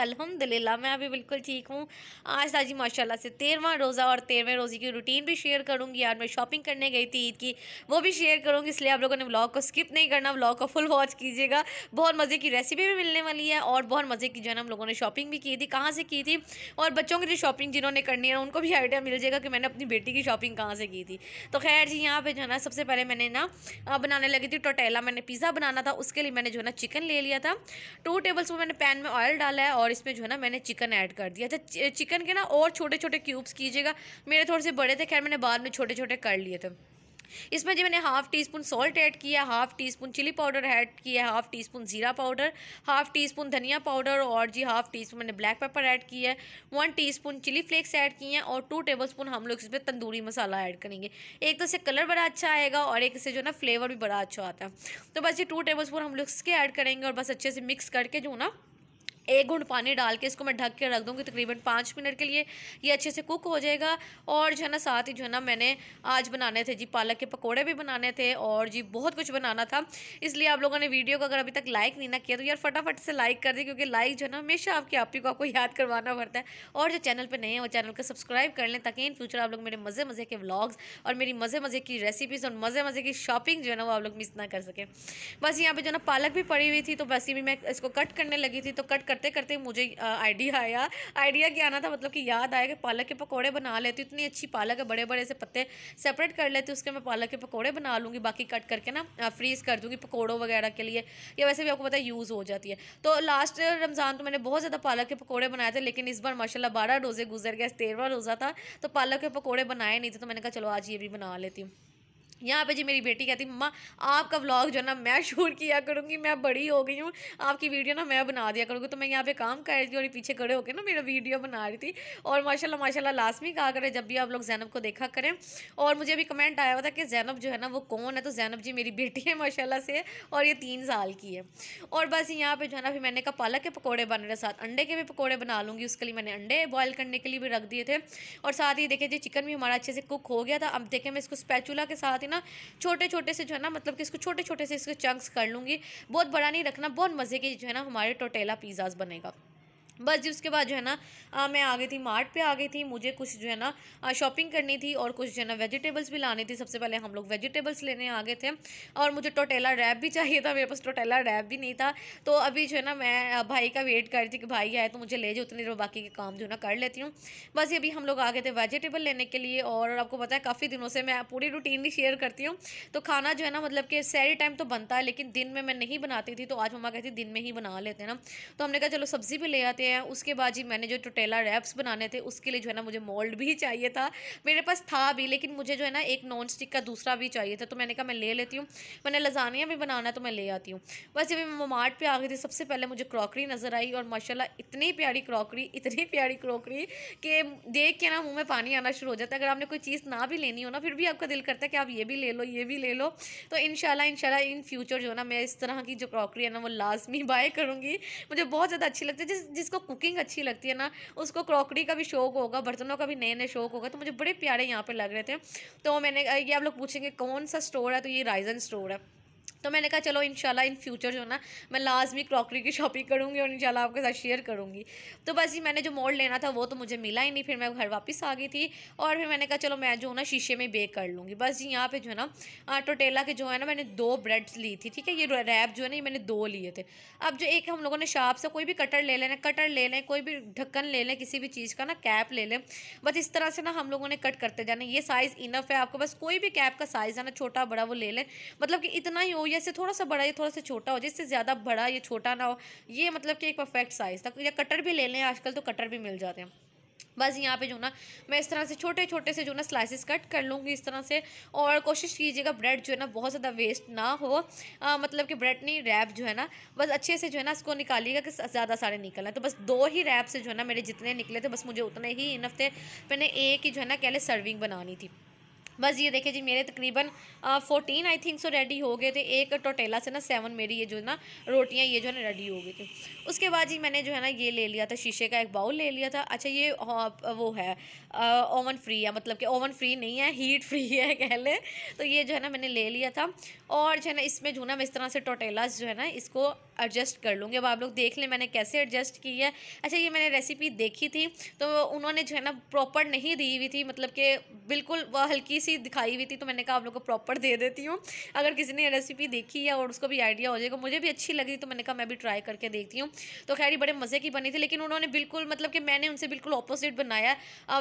अल्हम्दुलिल्लाह, मैं अभी बिल्कुल ठीक हूँ। आज था जी माशाल्लाह से तेरहवा रोज़ा और तेरहवें रोज़े की रूटीन भी शेयर करूँगी। यार मैं शॉपिंग करने गई थी ईद की, वो भी शेयर करूँगी, इसलिए आप लोगों ने ब्लॉग को स्किप नहीं करना ब्लॉग को फुल वॉच कीजिएगा। बहुत मज़े की रेसिपी भी मिलने वाली है और बहुत मज़े की जो है हम लोगों ने शॉपिंग भी की थी, कहाँ से की थी? और बच्चों की जो शॉपिंग जिन्होंने करनी है उनको भी आइडिया मिल जाएगा कि मैंने अपनी बेटी की शॉपिंग कहाँ से की थी। तो खैर जी, यहाँ पर जो है ना सबसे पहले मैंने ना बनाने लगी थी टोटेला। मैंने पिज़्ज़ा बनाना था, उसके लिए मैंने जो है ना चिकन ले लिया था। टू टेबल स्पून मैंने पैन में ऑयल डाला है और इसमें जो है ना मैंने चिकन ऐड कर दिया। अच्छा चिकन के ना और छोटे छोटे क्यूब्स कीजिएगा। मेरे थोड़े से बड़े थे, खैर मैंने बाद में छोटे छोटे कर लिए थे। इसमें जी मैंने half teaspoon salt add किया, half teaspoon chilli powder add किया, हाफ़ टी स्पून ज़ीरा पाउडर, हाफ़ टी स्पून धनिया पाउडर और जी हाफ़ टी स्पून मैंने ब्लैक पेपर ऐड किया है one teaspoon chilli flakes add किए हैं और टू टेबल स्पून हम लोग इसमें तंदूरी मसाला ऐड करेंगे। एक तो इससे कलर बड़ा अच्छा आएगा और एक इससे जो ना फ्लेवर भी बड़ा अच्छा आता है। तो बस ये टू टेबल स्पून हम लोग इसके ऐड करेंगे और बस अच्छे से मिक्स करके जो ना एक घुंड पानी डाल के इसको मैं ढक के रख दूँगी तकरीबन पाँच मिनट के लिए। ये अच्छे से कुक हो जाएगा। और जो है ना, साथ ही जो है ना, मैंने आज बनाने थे जी, पालक के पकोड़े भी बनाने थे और जी, बहुत कुछ बनाना था। इसलिए आप लोगों ने वीडियो को अगर अभी तक लाइक नहीं ना किया तो यार फटाफट से लाइक कर दी क्योंकि लाइक जो है ना, हमेशा आपकी आप को आपको याद करवाना पड़ता है। और जो चैनल पर नए हैं, वो चैनल को सब्सक्राइब कर लें, ताकि इन फ्यूचर आप लोग मेरे मज़े मज़े के व्लॉग्स और मेरी मज़े मज़े की रेसिपीज़ और मज़े मज़े की शॉपिंग जो है ना, वो आप लोग मिस ना कर सकें। बस यहाँ पर जो है ना, पालक भी पड़ी हुई थी तो बस भी मैं इसको कट करने लगी थी तो कट करते करते मुझे आइडिया आया। आइडिया क्या आना था मतलब कि याद आया कि पालक के पकौड़े बना लेती इतनी अच्छी पालक है बड़े बड़े से पत्ते सेपरेट कर लेती उसके मैं पालक के पकौड़े बना लूँगी, बाकी कट करके ना फ्रीज़ कर दूँगी पकौड़ों वगैरह के लिए, या वैसे भी आपको पता है यूज़ हो जाती है। तो लास्ट रमज़ान तो मैंने बहुत ज़्यादा पालक के पकौड़े बनाए थे, लेकिन इस बार माशाल्लाह बारह रोज़े गुजर गए तेरहवा रोज़ा था तो पालक के पकौड़े बनाए नहीं थे तो मैंने कहा चलो आज ये भी बना लेती हूँ। यहाँ पे जी मेरी बेटी कहती, मम्मा, आपका व्लॉग जो है ना, मैं शूट किया करूँगी, मैं बड़ी हो गई हूँ, आपकी वीडियो ना मैं बना दिया करूँगी। तो मैं यहाँ पे काम कर रही थी और पीछे खड़े होकर ना मेरा वीडियो बना रही थी। और माशाल्लाह माशाल्लाह लाजमी कहा करें, जब भी आप लोग जैनब को देखा करें। और मुझे अभी कमेंट आया हुआ था कि जैनब जो है ना, वो कौन है? तो जैनब जी मेरी बेटी है माशा से, और ये तीन साल की है। और बस यहाँ पर जो है ना, फिर मैंने कहा, पालक के पकौड़े बन रहे साथ, अंडे के भी पकौड़े बना लूँगी, उसके लिए मैंने अंडे बॉयल करने के लिए भी रख दिए थे। और साथ ही देखे जी चिकन भी हमारा अच्छे से कुक हो गया था। अब देखें मैं इसको स्पैचुला के साथ ही ना छोटे छोटे से जो है ना मतलब कि इसको छोटे छोटे से इसके चंक्स कर लूँगी। बहुत बड़ा नहीं रखना, बहुत मज़े के जो है ना, हमारे टोटेला पिज़्ज़ाज़ बनेगा। बस जी उसके बाद जो है ना आ, मैं आ गई थी मार्ट पे आ गई थी मुझे कुछ जो है ना शॉपिंग करनी थी और कुछ जो है ना वेजिटेबल्स भी लानी थी। सबसे पहले हम लोग वेजिटेबल्स लेने आ गए थे और मुझे टोटेला रैप भी चाहिए था मेरे पास टोटेला रैप भी नहीं था। तो अभी जो है ना मैं भाई का वेट कर रही थी कि भाई आए तो मुझे ले जाए उतनी देर बाकी के काम जो है ना कर लेती हूँ। बस ये अभी हम लोग आ गए थे वेजिटेबल लेने के लिए और आपको पता है काफ़ी दिनों से मैं पूरी रूटीन भी शेयर करती हूँ। तो खाना जो है ना मतलब कि सैरी टाइम तो बनता है लेकिन दिन में मैं नहीं बनाती थी तो आज मम्मा कहती दिन में ही बना लेते हैं ना। तो हमने कहा चलो सब्ज़ी भी ले आते हैं। उसके बाद जी मैंने जो टोटेला रैप्स बनाने थे, उसके लिए जो है ना मुझे मोल्ड भी चाहिए था। मेरे पास था भी, लेकिन मुझे जो है ना एक नॉन स्टिक का दूसरा भी चाहिए था। तो मैंने कहा, मैं ले लेती हूँ। मैंने लजानिया भी बनाना है तो मैं ले आती हूँ। बस जब मैं मोमार्ट पर आ गई थी, सबसे पहले मुझे क्रॉकरी नज़र आई और माशाला इतनी प्यारी क्रॉकरी इतनी प्यारी क्रॉकरी कि देख के ना मुँह में पानी आना शुरू हो जाता है। अगर आपने कोई चीज़ ना भी लेनी हो ना, फिर भी आपका दिल करता है कि आप ये भी ले लो, ये भी ले लो। तो इन शाला इन फ्यूचर जो है ना, मैं इस तरह की जो क्रॉकरी है ना, वो लाजमी बाय करूँगी। मुझे बहुत ज़्यादा अच्छी लगती है। जिस, जिसको कुकिंग अच्छी लगती है ना, उसको क्रॉकरी का भी शौक होगा, बर्तनों का भी नए नए शौक होगा तो मुझे बड़े प्यारे यहाँ पर लग रहे थे। तो मैंने, ये आप लोग पूछेंगे, कौन सा स्टोर है? तो ये राइजन स्टोर है। तो मैंने कहा, चलो, इंशाल्लाह इन फ्यूचर जो ना, मैं लाजमी क्रॉकरी की शॉपिंग करूँगी और इंशाल्लाह आपके साथ शेयर करूँगी. तो बस ही मैंने जो मोल्ड लेना था, वो तो मुझे मिला ही नहीं, फिर मैं घर वापस आ गई थी और फिर मैंने कहा, चलो, मैं जो ना, शीशे में बेक कर लूँगी। बस जी, यहाँ पे जो है ना टोटेला के जो है ना, मैंने दो ब्रेड्स ली थी, ठीक है, ये रैप जो है ना, ये मैंने दो लिए थे। अब जो एक हम लोगों ने शाप से, कोई भी कटर ले लेना, कटर ले लें, कोई भी ढक्कन ले लें, किसी भी चीज़ का ना, कैप ले लें, बस इस तरह से ना, हम लोगों ने कट करते जाना ये साइज़ इनफ है आपको, बस कोई भी कैप का साइज़ है ना, छोटा, बड़ा, वो ले लें। मतलब कि इतना ही हो या थोड़ा सा बड़ा ये थोड़ा सा छोटा हो जिससे ज़्यादा बड़ा ये छोटा ना हो ये मतलब कि एक परफेक्ट साइज़ था या कटर भी ले लें आजकल तो कटर भी मिल जाते हैं। बस यहाँ पे जो ना मैं इस तरह से छोटे छोटे से जो ना स्लाइसिस कट कर लूँगी इस तरह से और कोशिश कीजिएगा ब्रेड जो है ना बहुत ज़्यादा वेस्ट ना हो। आ, मतलब कि ब्रेड नहीं रैप जो है ना बस अच्छे से जो है ना इसको निकालिएगा कि ज़्यादा सारे निकलना तो बस दो ही रैप से जो है ना मेरे जितने निकले थे बस मुझे उतने ही इनफ थे। मैंने एक ही जो है ना कहले सर्विंग बनानी थी। बस ये देखिए जी, मेरे तकरीबन fourteen I think so ready हो गए थे। एक टोटेला से ना सेवन मेरी ये जो है ना, रोटियाँ ये जो है ना रेडी हो गई थी। उसके बाद जी मैंने जो है ना ये ले लिया था, शीशे का एक बाउल ले लिया था। अच्छा ये वो है ओवन फ्री है मतलब कि ओवन फ्री नहीं है हीट फ्री है, कह लें। तो ये जो है ना मैंने ले लिया था। और जो है ना इसमें जो ना, मैं इस तरह से टोटेलास जो है ना, इसको एडजस्ट कर लूँगी। अब आप लोग देख लें मैंने कैसे एडजस्ट की है। अच्छा ये मैंने रेसिपी देखी थी तो उन्होंने जो है ना प्रॉपर नहीं दी हुई थी मतलब कि बिल्कुल वह हल्की सी दिखाई हुई थी तो मैंने कहा आप लोग को प्रॉपर दे देती हूँ। अगर किसी ने रेसिपी देखी है और उसको भी आइडिया हो जाएगा, मुझे भी अच्छी लगी तो मैंने कहा मैं भी ट्राई करके देखती हूँ। तो खैर बड़े मज़े की बनी थी, लेकिन उन्होंने बिल्कुल मतलब कि मैंने उनसे बिल्कुल अपोजिट बनाया।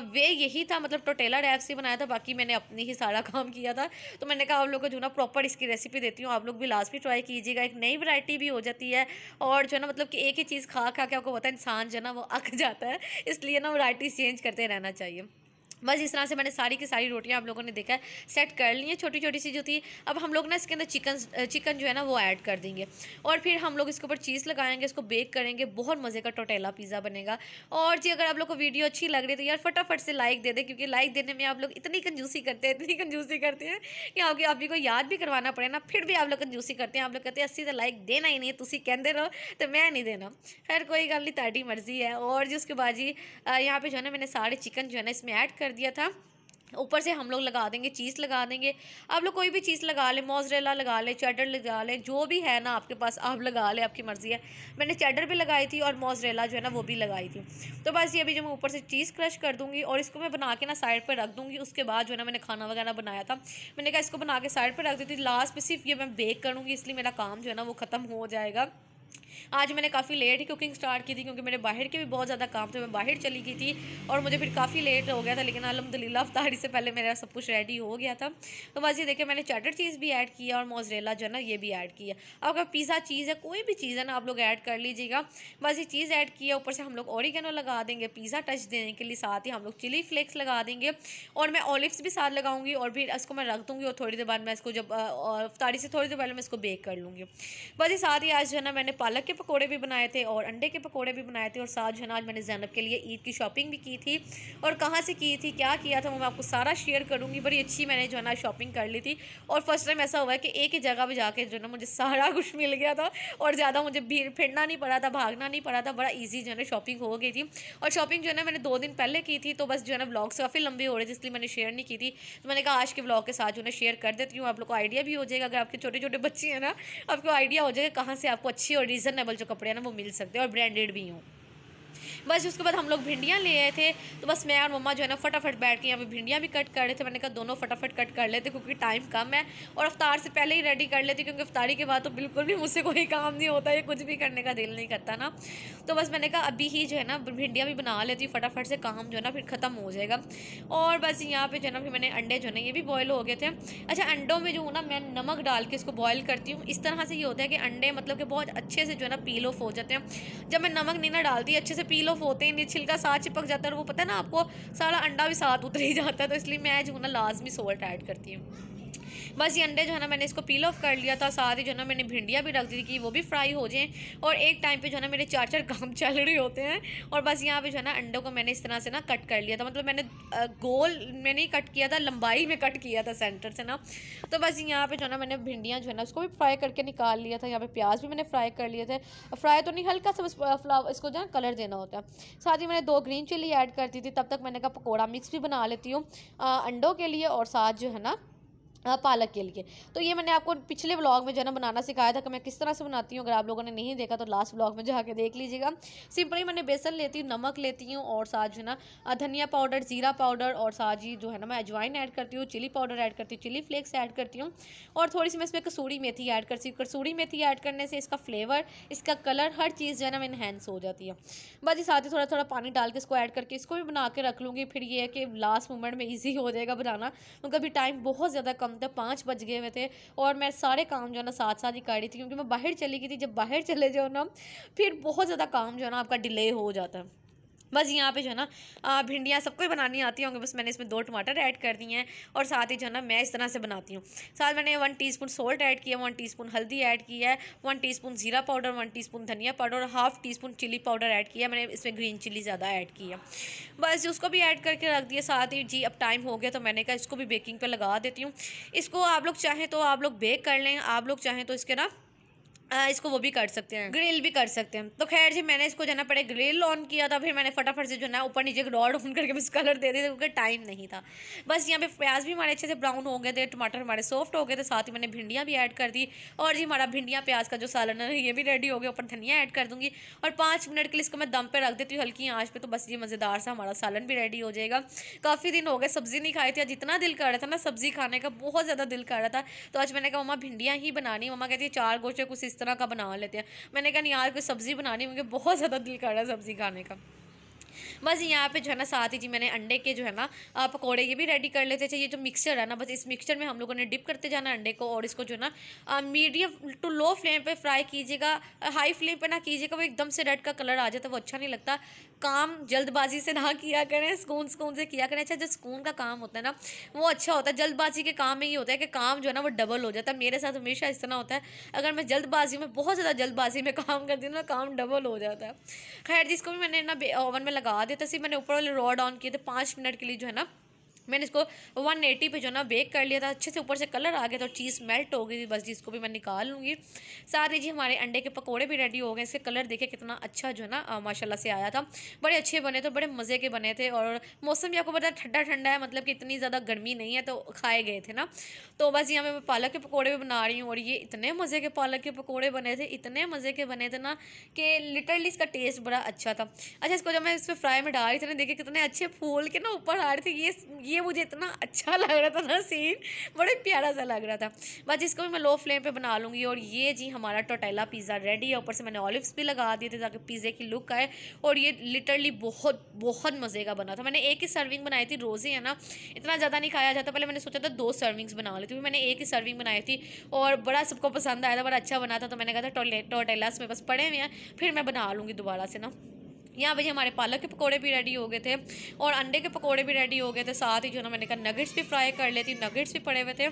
वे यही था मतलब टोटेला रैप से बनाया था, बाकी मैंने अपनी ही सारा काम किया था। तो मैंने कहा आप लोग को जो ना प्रॉपर इसकी रेसिपी देती हूँ, आप लोग भी लास्ट भी ट्राई कीजिएगा, एक नई वैरायटी भी हो जाती है। और जो है ना मतलब कि एक ही चीज़ खा खा के आपको पता है, इंसान जो है ना, वो अक जाता है। इसलिए ना वैरायटी चेंज करते रहना चाहिए। बस इस तरह से मैंने सारी की सारी रोटियाँ आप लोगों ने देखा है सेट कर ली हैं। छोटी छोटी सी जो थी, अब हम लोग ना इसके अंदर चिकन चिकन जो है ना वो ऐड कर देंगे। और फिर हम लोग इसके ऊपर चीज़ लगाएँगे, इसको बेक करेंगे, बहुत मज़े का टोटेला पिज़्ज़ा बनेगा। और जी, अगर आप लोग को वीडियो अच्छी लग रही है तो यार फटाफट से लाइक दे दें, क्योंकि लाइक देने में आप लोग इतनी कंजूसी करते हैं, इतनी कंजूसी करते हैं कि आपके अभी को याद भी करवाना पड़े ना, फिर भी आप लोग कंजूसी करते हैं। आप लोग कहते हैं, अस्सी तो लाइक देना ही नहीं तुम कहते रहो तो मैं नहीं देना। खैर, कोई गल नहीं ताड़ी मर्ज़ी है। और जी, उसके बाद जी यहाँ पर जो है ना मैंने सारे चिकन जो है ना इसमें ऐड कर दिया था। ऊपर से हम लोग लगा देंगे, चीज़ लगा देंगे। आप लोग कोई भी चीज़ लगा लें, मोजरेला लगा लें चैडर लगा लें, जो भी है ना आपके पास, आप लगा लें, आपकी मर्ज़ी है। मैंने चैडर भी लगाई थी और मोजरेला जो है ना वो भी लगाई थी। तो बस ये अभी जो मैं ऊपर से चीज़ क्रश कर दूँगी और इसको मैं बना के ना साइड पर रख दूँगी। उसके बाद जो है ना मैंने खाना वगैरह बनाया था। मैंने कहा इसको बना के साइड पर रख दी थी। लास्ट में सिर्फ़ ये मैं बेक करूँगी, इसलिए मेरा काम जो है ना वो ख़त्म हो जाएगा। आज मैंने काफ़ी लेट ही कुकिंग स्टार्ट की थी, क्योंकि मेरे बाहर के भी बहुत ज़्यादा काम थे, मैं बाहर चली गई थी और मुझे फिर काफ़ी लेट हो गया था, लेकिन अलहमदिल्ला अफ्तारी से पहले मेरा सब कुछ रेडी हो गया था। तो बस ये देखिए, मैंने चैटर चीज़ भी ऐड किया और मोजरेला जो है ना, ये भी ऐड किया। अगर पिज़्ज़ा चीज़ है, कोई भी चीज़ है ना, आप लोग ऐड कर लीजिएगा। बस ये चीज़ ऐड किया, ऊपर से हम लोग ओरिगेनो लगा देंगे पिज़्ज़ा टच देने के लिए साथ ही हम लोग चिली फ्लेक्स लगा देंगे। और मैं ऑलिव्स भी साथ लगाऊँगी और फिर इसको मैं रख दूँगी और थोड़ी देर बाद मैं इसको जब अफ्तारी से थोड़ी देर पहले मैं इसको बेक कर लूँगी। बस ये साथ ही आज जो है ना, मैंने पालक के पकौड़े भी बनाए थे और अंडे के पकौड़े भी बनाए थे और साथ जो है ना आज मैंने जैनब के लिए ईद की शॉपिंग भी की थी। और कहाँ से की थी, क्या किया था, वो मैं आपको सारा शेयर करूँगी। बड़ी अच्छी मैंने जो है ना शॉपिंग कर ली थी। और फ़र्स्ट टाइम ऐसा हुआ है कि एक ही जगह पर जाके जो है ना मुझे सारा कुछ मिल गया था और ज़्यादा मुझे भीड़ फिरना नहीं पड़ा था, भागना नहीं पड़ा था, बड़ा ईजी जो है ना शॉपिंग हो गई थी। और शॉपिंग जो है ना मैंने दो दिन पहले की थी तो बस जो है ना ब्लॉग्स काफ़ी लंबे हो रहे थे, इसलिए मैंने शेयर नहीं की थी। तो मैंने कहा, आज के ब्लॉग के साथ जो है शेयर कर देती हूँ। आप लोग को आइडिया भी हो जाएगा, अगर आपके छोटे छोटे बच्चे हैं ना, आपको आइडिया हो जाएगा कहाँ से आपको अच्छी और रीज़नेबल जो कपड़े हैं ना वो मिल सकते हैं और ब्रांडेड भी हूँ। बस उसके बाद हम लोग भिंडियाँ ले आए थे। तो बस मैं और मम्मा जो है ना फटाफट बैठ के यहाँ पे भिंडियाँ भी कट कर रहे थे। मैंने कहा दोनों फटाफट कट कर लेते क्योंकि टाइम कम है और अफ्तार से पहले ही रेडी कर लेती क्योंकि अफ्तारी के बाद तो बिल्कुल भी मुझसे कोई काम नहीं होता है कुछ भी करने का दिल नहीं करता ना। तो बस मैंने कहा अभी ही जो है ना भिंडियाँ भी बना लेती फटाफट से काम जो है ना फिर ख़त्म हो जाएगा। और बस यहाँ पर जो है ना फिर मैंने अंडे जो है ना ये भी बॉयल हो गए थे। अच्छा अंडों में जो हूँ ना मैं नमक डाल के इसको बॉयल करती हूँ। इस तरह से ये होता है कि अंडे मतलब कि बहुत अच्छे से जो है ना पील ऑफ़ हो जाते हैं। जब मैं नमक नहीं ना डालती, अच्छे से पील ऑफ़ होते हैं छिलका साथ चिपक जाता है और वो पता है ना, आपको सारा अंडा भी साथ उतर ही जाता है तो इसलिए मैं जो है ना, लाजमी सोल्ट ऐड करती हूँ। बस ये अंडे जो है ना मैंने इसको पील ऑफ़ कर लिया था, साथ ही जो है ना मैंने भिंडियाँ भी रख दी थी कि वो भी फ्राई हो जाएँ। और एक टाइम पर जो है ना मेरे चार चार काम चल रहे होते हैं और बस यहाँ पर जो है ना अंडों को मैंने इस तरह से ना कट कर लिया था। मतलब मैंने गोल मैंने ही कट किया था, लंबाई में कट किया था सेंटर से ना। तो बस यहाँ पे जो है ना मैंने भिंडियाँ जो है ना उसको भी फ्राई करके निकाल लिया था। यहाँ पे प्याज भी मैंने फ्राई कर लिए थे। फ्राई तो नहीं, हल्का सा बस फ्लावर इसको जो है कलर देना होता है। साथ ही मैंने दो ग्रीन चिली ऐड करती थी, तब तक मैंने कहा पकौड़ा मिक्स भी बना लेती हूँ अंडों के लिए और साथ जो है ना पालक के लिए। तो ये मैंने आपको पिछले व्लॉग में जो है ना बनाना सिखाया था कि मैं किस तरह से बनाती हूँ। अगर आप लोगों ने नहीं देखा तो लास्ट व्लॉग में जाके देख लीजिएगा। सिंपली मैंने बेसन लेती हूँ, नमक लेती हूँ और साथ जो है ना धनिया पाउडर ज़ीरा पाउडर और साथ ही जो है ना मैं अजवाइन ऐड करती हूँ चिली पाउडर ऐड करती हूँ चिली फ्लेक्स ऐड करती हूँ। और थोड़ी सी मैं इसमें कसूरी मेथी ऐड करती हूँ कसूरी मेथी ऐड करने से इसका फ्लेवर इसका कलर हर चीज़ जो है ना इन्हेंस हो जाती है। बस ये साथ ही थोड़ा थोड़ा पानी डाल के इसको ऐड करके इसको भी बना के रख लूँगी। फिर ये है कि लास्ट मोमेंट में ईजी हो जाएगा बनाना। क्योंकि अभी टाइम बहुत ज़्यादा कम था पाँच बज गए हुए थे और मैं सारे काम जो है ना साथ साथ ही कर रही थी, क्योंकि मैं बाहर चली गई थी। जब बाहर चले जाओ ना, फिर बहुत ज़्यादा काम जो है ना आपका डिले हो जाता है। बस यहाँ पे जो है ना भिंडियाँ सबको ही बनानी आती होंगी। बस मैंने इसमें दो टमाटर ऐड कर दिए हैं और साथ ही जो है ना, मैं इस तरह से बनाती हूँ। साथ मैंने वन टीस्पून सोल्ट ऐड किया, वन टीस्पून हल्दी ऐड की है, वन टीस्पून ज़ीरा पाउडर, वन टीस्पून धनिया पाउडर और half teaspoon chilli powder add किया मैंने इसमें ग्रीन चिली ज़्यादा ऐड की है। बस उसको भी ऐड करके रख दिया। साथ ही जी, अब टाइम हो गया तो मैंने कहा इसको भी बेकिंग पर लगा देती हूँ। इसको आप लोग चाहें तो आप लोग बेक कर लें, आप लोग चाहें तो इसके ना इसको वो भी कर सकते हैं। ग्रिल भी कर सकते हैं। तो खैर जी, मैंने इसको जो ना पहले ग्रिल ऑन किया था, फिर मैंने फटाफट से जो ना ऊपर नीचे रॉड ऑन करके बस कलर दे दिया क्योंकि टाइम नहीं था। बस यहाँ पे प्याज भी हमारे अच्छे से ब्राउन हो गए थे, टमाटर हमारे सॉफ्ट हो गए थे, साथ ही मैंने भिंडियाँ भी ऐड कर दी। और जी, हमारा भिंडियाँ, प्याज का जो सालन है, ये भी रेडी हो गया, ऊपर धनिया ऐड कर दूँगी। और पाँच मिनट के लिए इसको मैं दम पर रख देती हूँ हल्की आँच पर तो बस ये मज़ेदार सा हमारा सालन भी रेडी हो जाएगा। काफ़ी दिन हो गए सब्ज़ी नहीं खाई थी जितना दिल कर रहा था ना सब्ज़ी खाने का, बहुत ज़्यादा दिल कर रहा था। तो आज मैंने कहा, मम्मा, भिंडियाँ ही बनानी मम्मा कहती है, चार गोशे कुछ इस तरह का बना लेते हैं। मैंने कहा, नहीं यार कोई सब्ज़ी बनानी मुझे बहुत ज़्यादा दिल कर रहा है सब्ज़ी खाने का। बस यहाँ पे जो है ना, साथ ही जी मैंने अंडे के जो है ना पकौड़े ये भी रेडी कर लेते थे। ये जो मिक्सचर है ना, बस इस मिक्सचर में हम लोगों ने डिप करते जाना अंडे को और इसको जो है ना मीडियम टू लो फ्लेम पर फ्राई कीजिएगा हाई फ्लेम पर ना कीजिएगा, वो एकदम से रेड का कलर आ जाता है, वो अच्छा नहीं लगता। काम जल्दबाजी से ना किया करें सुकून सुकून से किया करें। अच्छा जो सुकून का काम होता है ना, वो अच्छा होता है, जल्दबाजी के काम में ये होता है कि काम जो है ना, वो डबल हो जाता है। मेरे साथ हमेशा इस तरह होता है। अगर मैं जल्दबाजी में, बहुत ज़्यादा जल्दबाजी में काम करती हूँ ना, काम डबल हो जाता है। खैर जिसको भी मैंने ना ओवन में लगा दिया था सिर्फ़ मैंने ऊपर वाले रॉड ऑन किए थे, पाँच मिनट के लिए जो है ना मैंने इसको 180 पे जो ना बेक कर लिया था, अच्छे से ऊपर से कलर आ गया तो चीज़ मेल्ट हो गई थी, बस जी इसको भी मैं निकाल लूँगी। साथ ही जी हमारे अंडे के पकौड़े भी रेडी हो गए, इसके कलर देखे कितना अच्छा जो है ना माशाला से आया था। बड़े अच्छे बने थे, बड़े मज़े के बने थे और मौसम भी आपको पता ठंडा ठंडा है मतलब कि इतनी ज़्यादा गर्मी नहीं है तो खाए गए थे ना। तो बस यहाँ मैं पालक के पकौड़े भी बना रही हूँ और ये इतने मज़े के पालक के पकौड़े बने थे, इतने मज़े के बने थे ना कि लिटरली इसका टेस्ट बड़ा अच्छा था। अच्छा इसको जब मैं इस पर फ्राई में डाल रही थी ना, देखिए कितने अच्छे फूल के ना ऊपर आ रहे थे, ये ये मुझे इतना अच्छा लग रहा था ना सीन बड़े प्यारा सा लग रहा था। बस इसको भी मैं लो फ्लेम पे बना लूँगी और ये जी हमारा टोटेला पिज़्ज़ा रेडी है। ऊपर से मैंने ऑलिव्स भी लगा दिए थे ताकि पिज़्ज़े की लुक आए और ये लिटरली बहुत बहुत मज़े का बना था। मैंने एक ही सर्विंग बनाई थी, रोज़े है ना, इतना ज़्यादा नहीं खाया जाता। पहले मैंने सोचा था दो सर्विंग्स बना लेती थी मैंने एक ही सर्विंग बनाई थी और बड़ा सबको पसंद आया था, बड़ा अच्छा बना था। तो मैंने कहा था टोटेलास में बस पड़े हुए हैं, फिर मैं बना लूँगी दोबारा से ना। यहाँ पे हमारे पालक के पकोड़े भी रेडी हो गए थे और अंडे के पकोड़े भी रेडी हो गए थे, साथ ही जो ना मैंने कहा नगेट्स भी फ्राई कर लेती नगेट्स भी पड़े हुए थे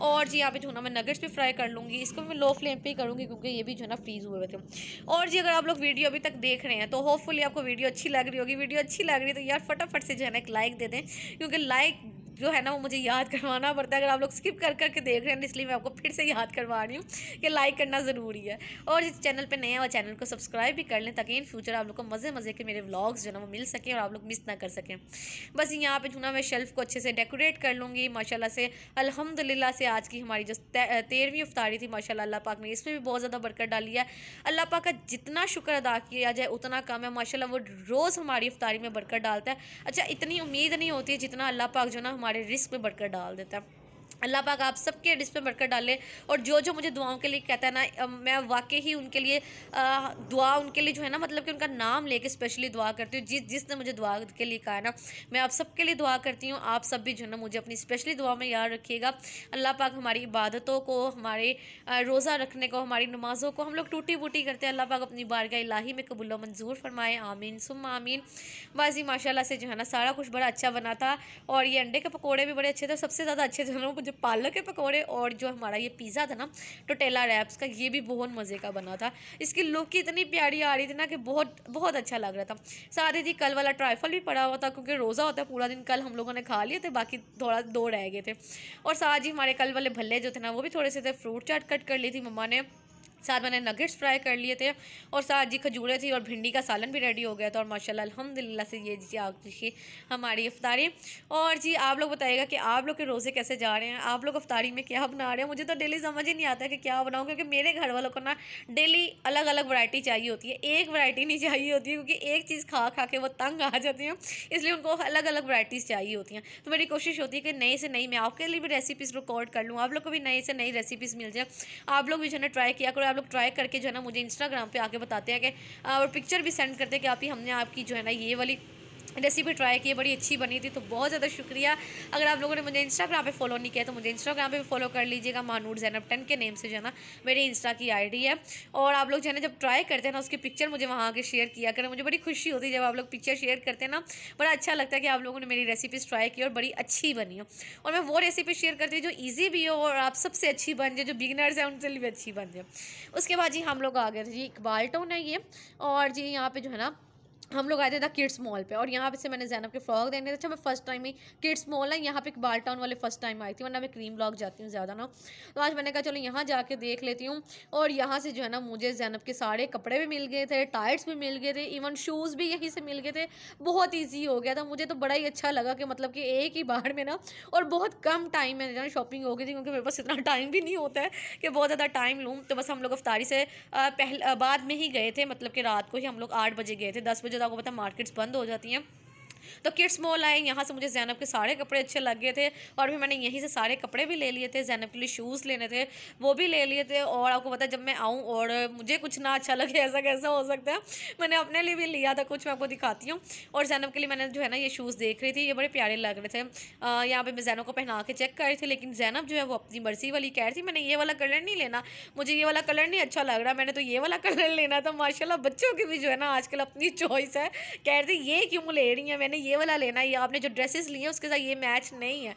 और जी यहाँ पे जो ना मैं नगेट्स भी फ्राई कर लूँगी, इसको मैं लो फ्लेम पे ही करूँगी क्योंकि ये भी जो ना फ्रीज़ हुए हुए थे। और जी अगर आप लोग वीडियो अभी तक देख रहे हैं तो होपफुली आपको वीडियो अच्छी लग रही होगी वीडियो अच्छी लग रही है तो यार फटाफट से जो है ना एक लाइक दे दें, क्योंकि लाइक जो है ना, वो मुझे याद करवाना पड़ता है। अगर आप लोग स्किप कर करके देख रहे हैं, इसलिए मैं आपको फिर से याद करवा रही हूँ कि लाइक करना ज़रूरी है। और जिस चैनल पर नए हैं चैनल को सब्सक्राइब भी कर लें, ताकि इन फ्यूचर आप लोग को मज़े मज़े के मेरे व्लॉग्स जो है ना, वो मिल सकें और आप लोग मिस ना कर सकें। बस यहाँ पर जो ना, मैं शेल्फ़ को अच्छे से डेकोरेट कर लूँगी। माशाला से अलहमदिल्ला से आज की हमारी जो तेरहवीं अफ्तारी थी माशा अल्लाह पाक ने इसमें भी बहुत ज़्यादा बरकत डाली है। अल्लाह पाक का जितना शुक्र अदा किया जाए, उतना कम है। माशा वो रोज़ हमारी अफ्तारी में बरकत डालता है। अच्छा इतनी उम्मीद नहीं होती है जितना अल्लाह पाक जो ना हमारे रिस्क पे बढ़कर डाल देता है। अल्लाह पाक आप सबके डिस पे बरकत डाले और जो जो मुझे दुआओं के लिए कहता है ना मैं वाकई ही उनके लिए दुआ उनके लिए जो है ना मतलब कि उनका नाम लेके स्पेशली दुआ करती हूँ। जिस, जिसने मुझे दुआ के लिए कहा है ना, मैं आप सबके लिए दुआ करती हूँ। आप सब भी जो है ना, मुझे अपनी स्पेशली दुआ में याद रखिएगा। अल्लाह पाक हमारी इबादतों को, हमारे रोज़ा रखने को, हमारी नमाज़ों को हम लोग टूटी बूटी करते हैं। अल्लाह पाक अपनी बारगाह इलाही में कबूल मंजूर फरमाए। आमीन सुम आमीन। बाजी माशाला से जो है ना, सारा कुछ बड़ा अच्छा बना था और ये अंडे के पकौड़े भी बड़े अच्छे थे सबसे ज़्यादा अच्छे जो है मुझे पालक के पकौड़े और जो हमारा ये पिज़्ज़ा था ना टोटेला रैप्स का, ये भी बहुत मज़े का बना था। इसकी लुक इतनी प्यारी आ रही थी ना कि बहुत बहुत अच्छा लग रहा था। साथ ही जी कल वाला ट्राइफल भी पड़ा हुआ था, क्योंकि रोज़ा होता है, पूरा दिन कल हम लोगों ने खा लिए थे, बाकी थोड़ा दो रह गए थे। और साथ ही हमारे कल वाले भल्ले जो थे ना, वो भी थोड़े से थे फ्रूट चाट कट कर ली थी मम्मा ने। साथ मैंने नगेट्स फ्राई कर लिए थे और साथ जी खजूरें थी और भिंडी का सालन भी रेडी हो गया था और माशाल्लाह, अल्हम्दुलिल्लाह से ये जी आप देखिए हमारी अफ्तारी और जी आप लोग बताइएगा कि आप लोग के रोज़े कैसे जा रहे हैं? आप लोग अफ्तारी में क्या बना रहे हैं? मुझे तो डेली समझ ही नहीं आता कि क्या बनाऊँ, क्योंकि मेरे घर वालों को ना डेली अलग अलग वरायटी चाहिए होती है। एक वरायटी नहीं चाहिए होती है क्योंकि एक चीज़ खा खा के वो तंग आ जाती हैं। इसलिए उनको अलग अलग वराइटीज़ चाहिए होती हैं। तो मेरी कोशिश होती है कि नई से नई मैं आपके लिए भी रेसिपीज़ रिकॉर्ड कर लूँ। आप लोग को भी नई से नई रेसिपीज़ मिल जाए। आप लोग भी जो ट्राई किया करो। आप लोग ट्राई करके जो है ना मुझे इंस्टाग्राम पर आके बताते हैं कि और पिक्चर भी सेंड करते हैं कि आप ही हमने आपकी जो है ना ये वाली रेसिपी ट्राई की, बड़ी अच्छी बनी थी तो बहुत ज़्यादा शुक्रिया। अगर आप लोगों ने मुझे इंस्टाग्राम पे फॉलो नहीं किया तो मुझे इंस्टाग्राम पे फॉलो कर लीजिएगा, मानूर जैनब टेन के नेम से जो है ना, मेरी इंस्टा की आईडी है। और आप लोग जो है जब ट्राई करते हैं ना, उसकी पिक्चर मुझे वहाँ आके शेयर किया करें। मुझे बड़ी खुशी होती है जब आप लोग पिक्चर शेयर करते हैं ना, बड़ा अच्छा लगता है कि आप लोगों ने मेरी रेसिपीज़ ट्राई की और बड़ी अच्छी बनी हो। और मैं वो रेसिपी शेयर करती हूँ जो ईजी भी हो और आप सबसे अच्छी बन जाए, जो बिगनर्स हैं, उनसे भी अच्छी बन जाए। उसके बाद जी हम लोग आ गए जी इकबाल टाउन है ये। और जी यहाँ पर जो है ना हम लोग आए थे द किड्स मॉल पे और यहाँ पे से मैंने जैनब के फ्रॉक देने थे। अच्छा मैं फ़र्स्ट टाइम ही किड्स मॉल है, यहाँ पे एक बाल टाउन वाले फ़र्स्ट टाइम आई थी, वरना मैं क्रीम ब्लॉक जाती हूँ ज़्यादा ना। तो आज मैंने कहा, चलो, यहाँ जाके देख लेती हूँ। और यहाँ से जो है ना, मुझे जैनब के सारे कपड़े भी मिल गए थे टाइट्स भी मिल गए थे इवन शूज़ भी यहीं से मिल गए थे। बहुत ईजी हो गया था। मुझे तो बड़ा ही अच्छा लगा कि मतलब कि एक ही बाहर में ना, और बहुत कम टाइम में जो शॉपिंग हो गई थी, क्योंकि मेरे पास इतना टाइम भी नहीं होता है कि बहुत ज़्यादा टाइम लूँ। तो बस हम लोग अफ्तारी से पहले बाद में ही गए थे मतलब कि रात को ही हम लोग आठ बजे गए थे, दस बजे तक आपको पता है मार्केट्स बंद हो जाती हैं। तो किड्स मॉल आए, यहाँ से मुझे जैनब के सारे कपड़े अच्छे लग गए थे और भी मैंने यहीं से सारे कपड़े भी ले लिए थे जैनब के लिए शूज़ लेने थे, वो भी ले लिए थे और आपको पता जब मैं आऊँ और मुझे कुछ ना अच्छा लगे, ऐसा कैसा हो सकता है, मैंने अपने लिए भी लिया था कुछ, मैं आपको दिखाती हूँ। और जैनब के लिए मैंने जो है ना ये शूज़ देख रही थी, ये बड़े प्यारे लग रहे थे। यहाँ पर मैं जैनब को पहना के चेक कर रही थी, लेकिन जैनब जो है वो अपनी मर्ज़ी वाली कह रही थी, मैंने ये वाला कलर नहीं लेना, मुझे ये वाला कलर नहीं अच्छा लग रहा, मैंने तो ये वाला कलर लेना था, माशाल्लाह बच्चों की भी जो है ना आजकल अपनी चॉइस है, कह रही थी, ये क्यों ले रही है? मैंने ये वाला लेना ये आपने जो ड्रेसेस लिए हैं, उसके साथ ये मैच नहीं है।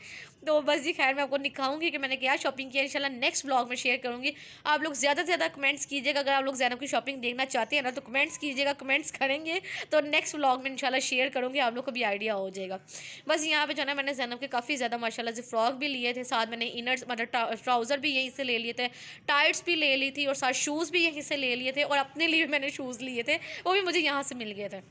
तो बस जी खैर, मैं आपको दिखाऊँगी कि मैंने क्या शॉपिंग किया। इंशाल्लाह नेक्स्ट ब्लॉग में शेयर करूँगी। आप लोग ज़्यादा से ज़्यादा कमेंट्स कीजिएगा। अगर आप लोग जैनब की शॉपिंग देखना चाहते हैं ना तो कमेंट्स कीजिएगा कमेंट्स करेंगे। तो नेक्स्ट ब्लॉग में इंशाल्लाह शेयर करूँगी, आप लोग को भी आइडिया हो जाएगा। बस यहाँ पे जो है मैंने जैनब के काफ़ी ज़्यादा माशाला से फ्रॉक भी लिए थे, साथ मैंने इनर्स मतलब ट्राउज़र भी यहीं से ले लिए थे टाइट्स भी ले ली थी, और साथ शूज़ भी यहीं से ले लिए थे, और अपने लिए मैंने शूज़ लिए थे, वो भी मुझे यहाँ से मिल गए थे।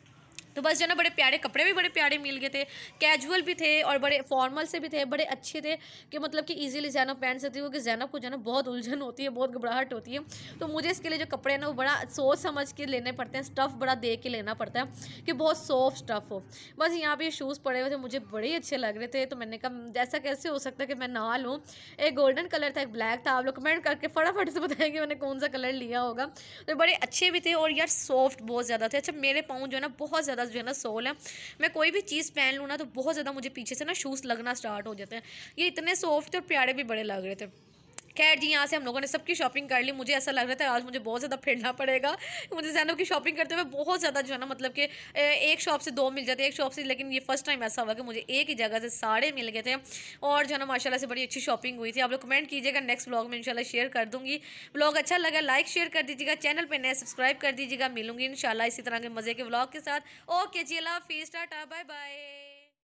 तो बस जो ना बड़े प्यारे कपड़े भी बड़े प्यारे मिल गए थे। कैजुअल भी थे और बड़े फॉर्मल से भी थे, बड़े अच्छे थे कि मतलब कि इजीली जैनब पहन सकती हूँ क्योंकि जैनब को जो ना बहुत उलझन होती है, बहुत घबराहट होती है। तो मुझे इसके लिए जो कपड़े हैं ना, वो बड़ा सोच समझ के लेने पड़ते हैं स्टफ़ बड़ा देख के लेना पड़ता है कि बहुत सॉफ्ट स्टफ़ हो। बस यहाँ पर शूज़ पड़े हुए थे, मुझे बड़े अच्छे लग रहे थे। तो मैंने कहा जैसा कैसे हो सकता है कि मैं ना लूँ। एक गोल्डन कलर था, एक ब्लैक था, आप लोग कमेंट करके फटाफट से बताएँगे मैंने कौन सा कलर लिया होगा। तो बड़े अच्छे भी थे और यार सॉफ्ट बहुत ज़्यादा थे। अच्छा मेरे पाँव जो है ना, बहुत ज़्यादा जो है ना सोल है। मैं कोई भी चीज़ पहन लूँ ना तो बहुत ज़्यादा मुझे पीछे से ना शूज़ लगना स्टार्ट हो जाते हैं। ये इतने सॉफ्ट और प्यारे भी बड़े लग रहे थे। खैर जी, यहाँ से हम लोगों ने सबकी शॉपिंग कर ली। मुझे ऐसा लग रहा था आज मुझे बहुत ज़्यादा फिरना पड़ेगा। मुझे जैनब की शॉपिंग करते हुए बहुत ज़्यादा जो है ना मतलब कि एक शॉप से दो मिल जाते, एक शॉप से, लेकिन ये फ़र्स्ट टाइम ऐसा हुआ कि मुझे एक ही जगह से सारे मिल गए थे। और जो है ना माशाला से बड़ी अच्छी शॉपिंग हुई थी। आप लोग कमेंट कीजिएगा नेक्स्ट ब्लॉग में इनशाला शेयर कर दूँगी। ब्लॉग अच्छा लगा लाइक शेयर कर दीजिएगा। चैनल पर नए सब्सक्राइब कर दीजिएगा। मिलूँगी इन इसी तरह के मज़े के ब्लॉग के साथ। ओके जी, अल्लाह हाफिज़, टाटा बाय बाय